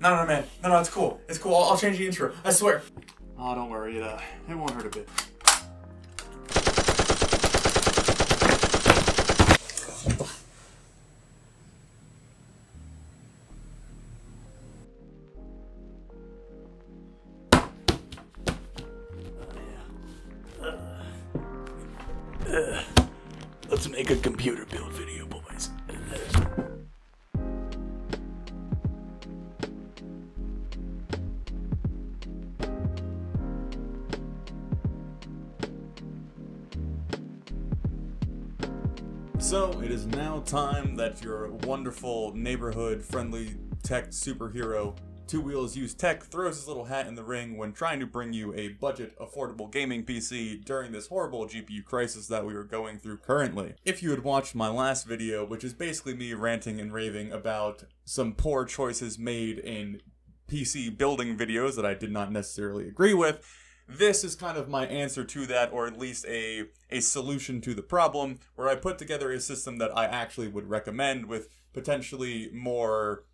No, no, man. No, no, it's cool. It's cool. I'll, I'll change the intro. I swear. Oh, don't worry. It, uh, it won't hurt a bit. Uh, uh, uh, let's make a computer build video, boys. It is now time that your wonderful neighborhood friendly tech superhero Two Wheels Used Tech throws his little hat in the ring when trying to bring you a budget affordable gaming PC during this horrible GPU crisis that we are going through currently. If you had watched my last video, which is basically me ranting and raving about some poor choices made in PC building videos that I did not necessarily agree with, this is kind of my answer to that, or at least a a solution to the problem, where I put together a system that I actually would recommend with potentially more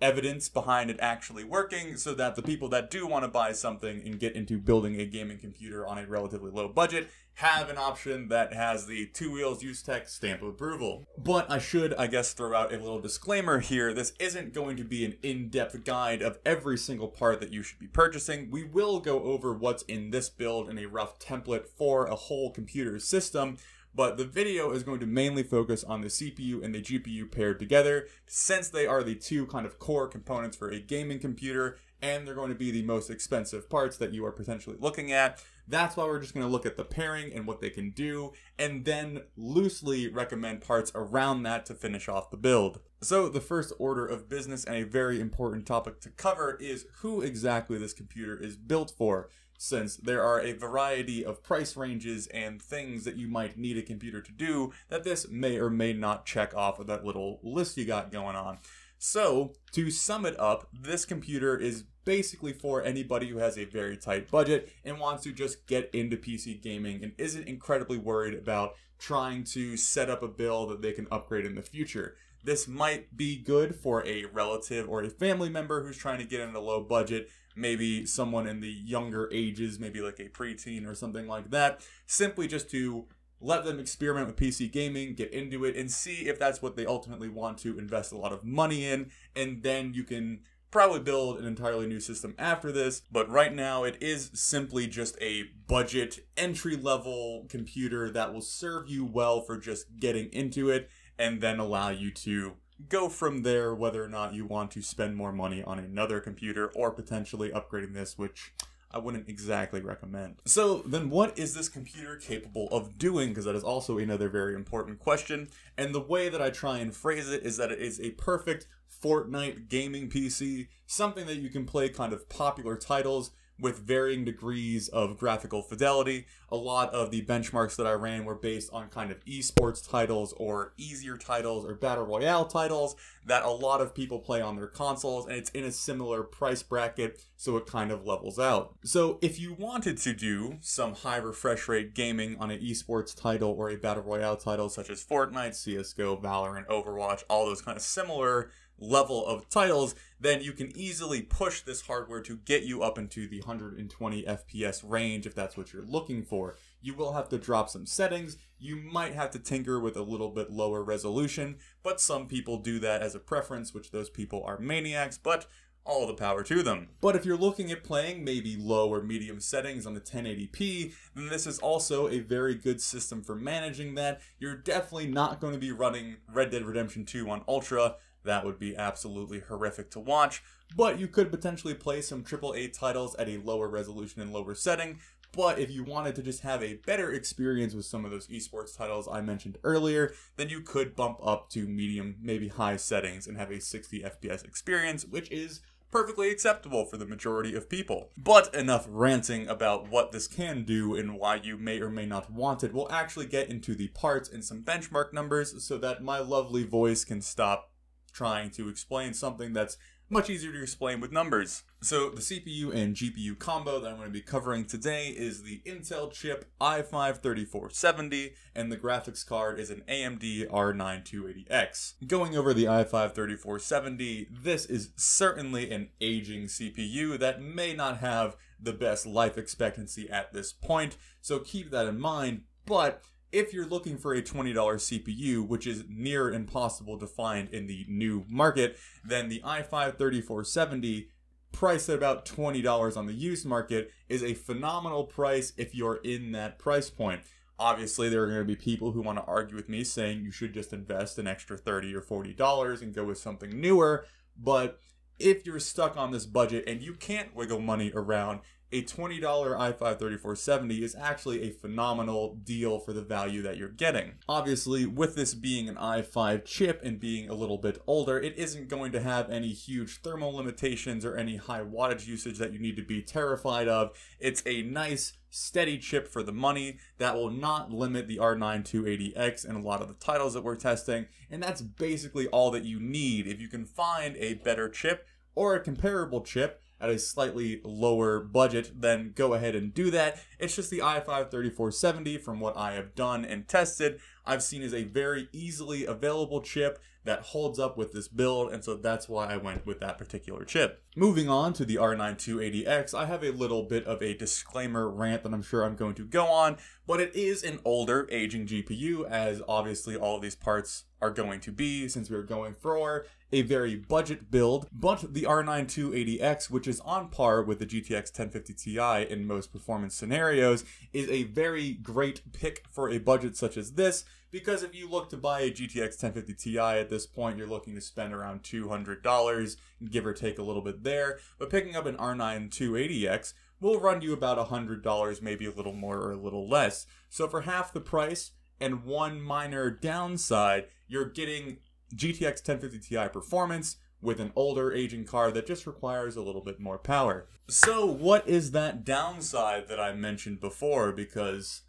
evidence behind it actually working so that the people that do want to buy something and get into building a gaming computer on a relatively low budget have an option that has the Two Wheels Used Tech stamp of approval. But I should, I guess, throw out a little disclaimer here. This isn't going to be an in depth guide of every single part that you should be purchasing. We will go over what's in this build in a rough template for a whole computer system but the video is going to mainly focus on the CPU and the GPU paired together since they are the two kind of core components for a gaming computer and they're going to be the most expensive parts that you are potentially looking at. That's why we're just going to look at the pairing and what they can do, and then loosely recommend parts around that to finish off the build. So, the first order of business and a very important topic to cover is who exactly this computer is built for since there are a variety of price ranges and things that you might need a computer to do that this may or may not check off of that little list you got going on. So, to sum it up, this computer is basically for anybody who has a very tight budget and wants to just get into PC gaming and isn't incredibly worried about trying to set up a bill that they can upgrade in the future. This might be good for a relative or a family member who's trying to get in a low budget maybe someone in the younger ages, maybe like a preteen or something like that, simply just to let them experiment with PC gaming, get into it, and see if that's what they ultimately want to invest a lot of money in, and then you can probably build an entirely new system after this, but right now it is simply just a budget entry level computer that will serve you well for just getting into it and then allow you to go from there whether or not you want to spend more money on another computer or potentially upgrading this, which I wouldn't exactly recommend. So, then what is this computer capable of doing? Because that is also another very important question. And the way that I try and phrase it is that it is a perfect Fortnite gaming PC, something that you can play kind of popular titles with varying degrees of graphical fidelity. A lot of the benchmarks that I ran were based on kind of esports titles or easier titles or battle royale titles that a lot of people play on their consoles, and it's in a similar price bracket, so it kind of levels out. So if you wanted to do some high refresh rate gaming on an esports title or a battle royale title such as Fortnite, CSGO, Valorant, Overwatch, all those kind of similar level of titles, then you can easily push this hardware to get you up into the 120 FPS range if that's what you're looking for. You will have to drop some settings. You might have to tinker with a little bit lower resolution, but some people do that as a preference, which those people are maniacs, but all the power to them. But if you're looking at playing maybe low or medium settings on the 1080p, then this is also a very good system for managing that. You're definitely not going to be running Red Dead Redemption 2 on Ultra that would be absolutely horrific to watch. But you could potentially play some AAA titles at a lower resolution and lower setting. But if you wanted to just have a better experience with some of those esports titles I mentioned earlier, then you could bump up to medium, maybe high settings and have a 60 FPS experience, which is perfectly acceptable for the majority of people. But enough ranting about what this can do and why you may or may not want it. We'll actually get into the parts and some benchmark numbers so that my lovely voice can stop trying to explain something that's much easier to explain with numbers. So the CPU and GPU combo that I'm going to be covering today is the Intel chip i5-3470 and the graphics card is an AMD R9 280X. Going over the i5-3470, this is certainly an aging CPU that may not have the best life expectancy at this point, so keep that in mind, but if you're looking for a $20 CPU, which is near impossible to find in the new market, then the i5 3470 priced at about $20 on the used market is a phenomenal price if you're in that price point. Obviously, there are going to be people who want to argue with me saying you should just invest an extra 30 or $40 and go with something newer, but if you're stuck on this budget and you can't wiggle money around, a $20 i5 3470 is actually a phenomenal deal for the value that you're getting. Obviously, with this being an i5 chip and being a little bit older, it isn't going to have any huge thermal limitations or any high wattage usage that you need to be terrified of. It's a nice steady chip for the money that will not limit the R9 280X and a lot of the titles that we're testing, and that's basically all that you need. If you can find a better chip or a comparable chip at a slightly lower budget, then go ahead and do that. It's just the i5 3470 from what I have done and tested. I've seen is a very easily available chip that holds up with this build, and so that's why I went with that particular chip. Moving on to the R9 280X, I have a little bit of a disclaimer rant that I'm sure I'm going to go on, but it is an older, aging GPU, as obviously all these parts are going to be, since we're going for a very budget build, but the R9 280X, which is on par with the GTX 1050 Ti in most performance scenarios, is a very great pick for a budget such as this, because if you look to buy a GTX 1050 Ti at this point, you're looking to spend around $200, give or take a little bit there. But picking up an R9 280X will run you about $100, maybe a little more or a little less. So for half the price and one minor downside, you're getting GTX 1050 Ti performance with an older aging card that just requires a little bit more power. So what is that downside that I mentioned before? Because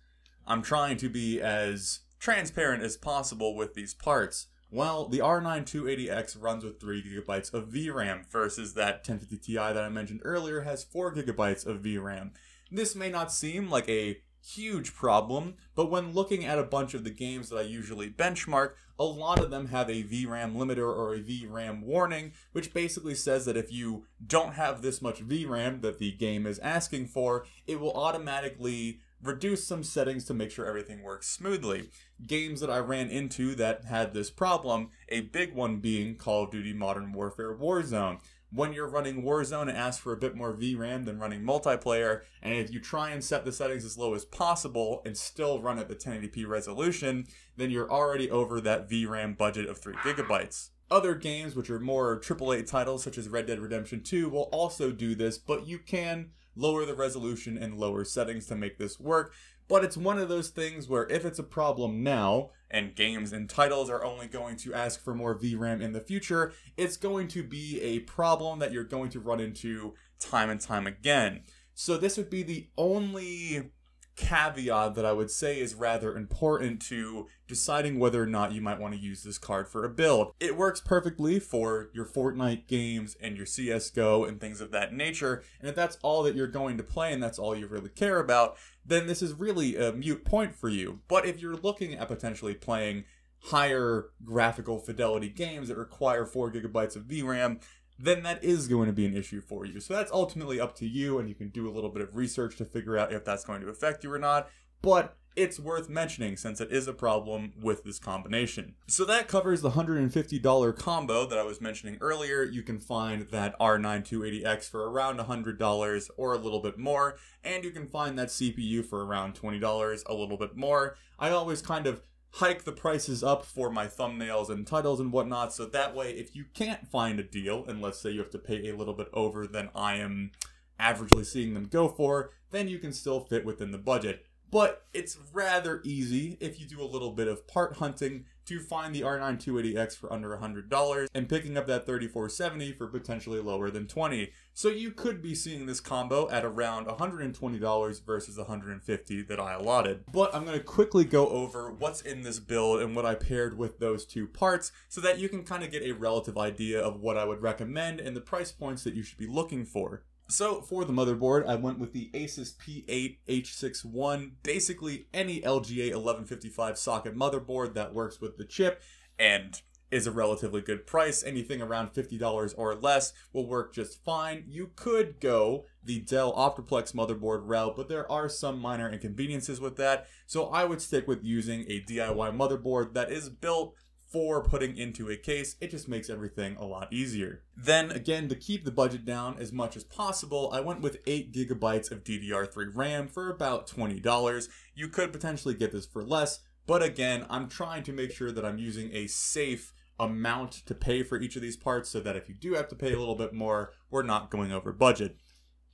I'm trying to be as transparent as possible with these parts. Well, the R9 280X runs with 3 gigabytes of VRAM versus that 1050 Ti that I mentioned earlier has 4 gigabytes of VRAM. This may not seem like a huge problem, but when looking at a bunch of the games that I usually benchmark, a lot of them have a VRAM limiter or a VRAM warning, which basically says that if you don't have this much VRAM that the game is asking for, it will automatically reduce some settings to make sure everything works smoothly. Games that I ran into that had this problem, a big one being Call of Duty Modern Warfare Warzone. When you're running Warzone, it asks for a bit more VRAM than running multiplayer, and if you try and set the settings as low as possible and still run at the 1080p resolution, then you're already over that VRAM budget of 3 gigabytes. Other games, which are more AAA titles such as Red Dead Redemption 2, will also do this, but you can lower the resolution and lower settings to make this work. But it's one of those things where if it's a problem now, and games and titles are only going to ask for more VRAM in the future, it's going to be a problem that you're going to run into time and time again. So this would be the only caveat that I would say is rather important to deciding whether or not you might want to use this card for a build. It works perfectly for your Fortnite games and your CSGO and things of that nature, and if that's all that you're going to play and that's all you really care about, then this is really a mute point for you. But if you're looking at potentially playing higher graphical fidelity games that require 4 gigabytes of VRAM, then that is going to be an issue for you. So that's ultimately up to you, and you can do a little bit of research to figure out if that's going to affect you or not. But it's worth mentioning since it is a problem with this combination. So that covers the $150 combo that I was mentioning earlier. You can find that R9 280X for around $100 or a little bit more, and you can find that CPU for around $20, a little bit more. I always kind of hike the prices up for my thumbnails and titles and whatnot. So that way, if you can't find a deal, and let's say you have to pay a little bit over than I am averagely seeing them go for, then you can still fit within the budget. But it's rather easy if you do a little bit of part hunting to find the R9 280X for under $100 and picking up that 3470 for potentially lower than 20. So you could be seeing this combo at around $120 versus the 150 that I allotted. But I'm going to quickly go over what's in this build and what I paired with those two parts so that you can kind of get a relative idea of what I would recommend and the price points that you should be looking for. So for the motherboard, I went with the Asus P8 H61, basically any LGA 1155 socket motherboard that works with the chip and is a relatively good price. Anything around $50 or less will work just fine. You could go the Dell Optiplex motherboard route, but there are some minor inconveniences with that. So I would stick with using a DIY motherboard that is built for putting into a case. It just makes everything a lot easier. Then again, to keep the budget down as much as possible, I went with 8 gigabytes of DDR3 RAM for about $20. You could potentially get this for less, but again, I'm trying to make sure that I'm using a safe amount to pay for each of these parts so that if you do have to pay a little bit more, we're not going over budget.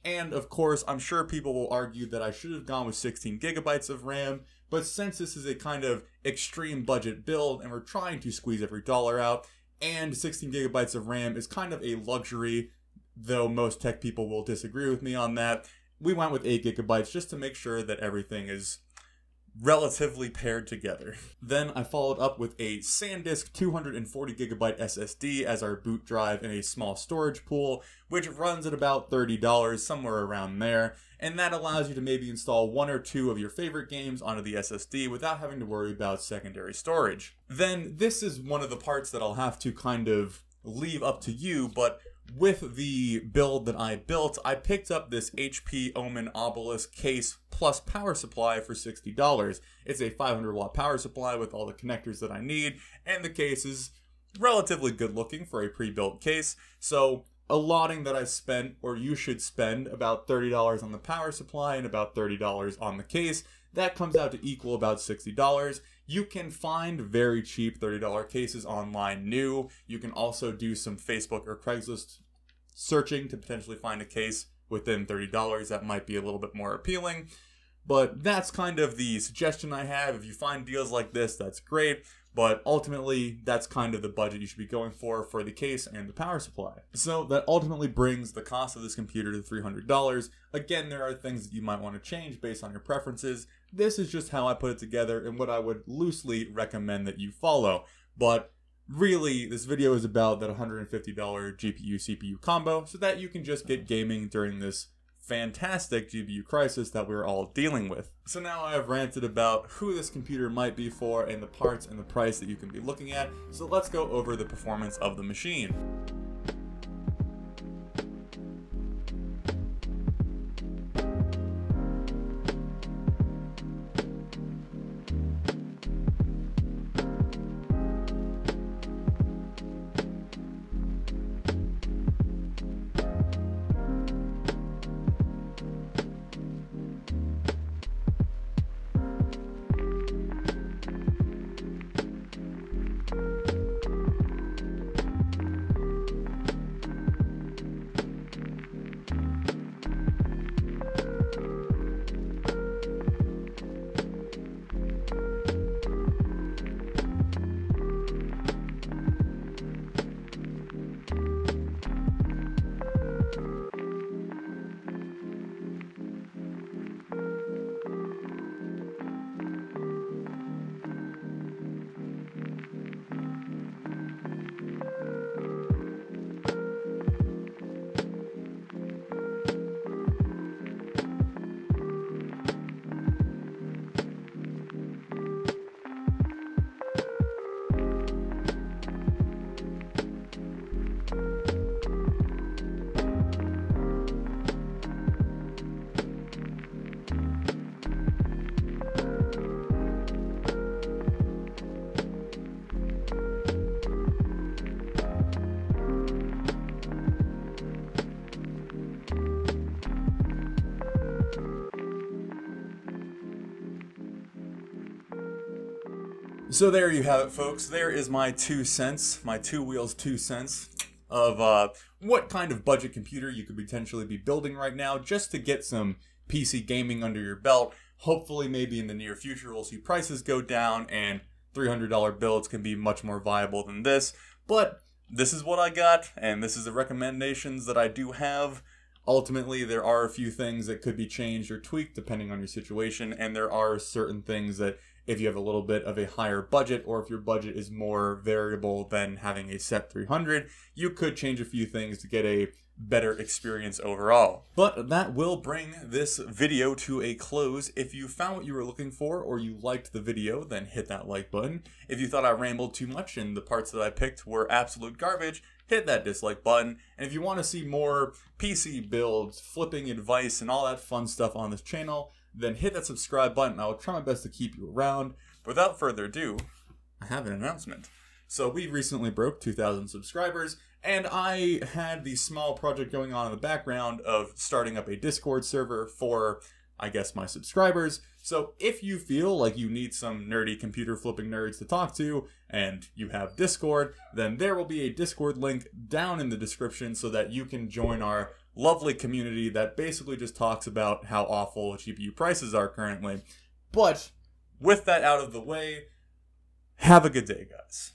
And of course, I'm sure people will argue that I should have gone with 16 gigabytes of RAM, but since this is a kind of extreme budget build and we're trying to squeeze every dollar out, and 16 gigabytes of RAM is kind of a luxury, though most tech people will disagree with me on that, we went with 8 gigabytes just to make sure that everything is relatively paired together. Then I followed up with a SanDisk 240 gigabyte SSD as our boot drive in a small storage pool, which runs at about $30, somewhere around there, and that allows you to maybe install one or two of your favorite games onto the SSD without having to worry about secondary storage. Then this is one of the parts that I'll have to kind of leave up to you, but with the build that I built, I picked up this HP Omen Obelisk case plus power supply for $60. It's a 500 watt power supply with all the connectors that I need, and the case is relatively good looking for a pre-built case. So allotting that I spent, or you should spend, about $30 on the power supply and about $30 on the case. That comes out to equal about $60. You can find very cheap $30 cases online new. You can also do some Facebook or Craigslist searching to potentially find a case within $30 that might be a little bit more appealing. But that's kind of the suggestion I have. If you find deals like this, that's great. But ultimately, that's kind of the budget you should be going for for the case and the power supply. So that ultimately brings the cost of this computer to $300. Again, there are things that you might want to change based on your preferences. This is just how I put it together and what I would loosely recommend that you follow. But really, this video is about that $150 GPU CPU combo so that you can just get gaming during this fantastic GPU crisis that we're all dealing with. So now I have ranted about who this computer might be for and the parts and the price that you can be looking at, so let's go over the performance of the machine. So there you have it, folks. There is my two cents, my two wheels two cents of uh, what kind of budget computer you could potentially be building right now just to get some PC gaming under your belt. Hopefully, maybe in the near future, we'll see prices go down and $300 builds can be much more viable than this. But this is what I got, and this is the recommendations that I do have. Ultimately, there are a few things that could be changed or tweaked depending on your situation, and there are certain things that if you have a little bit of a higher budget or if your budget is more variable than having a set 300, you could change a few things to get a better experience overall. But that will bring this video to a close. If you found what you were looking for or you liked the video, then hit that like button. If you thought I rambled too much and the parts that I picked were absolute garbage, hit that dislike button. And if you want to see more PC builds, flipping advice, and all that fun stuff on this channel, then hit that subscribe button. I will try my best to keep you around. Without further ado, I have an announcement. So we recently broke 2,000 subscribers, and I had the small project going on in the background of starting up a Discord server for, I guess, my subscribers. So if you feel like you need some nerdy computer flipping nerds to talk to, and you have Discord, then there will be a Discord link down in the description so that you can join our lovely community that basically just talks about how awful GPU prices are currently. But with that out of the way, have a good day, guys.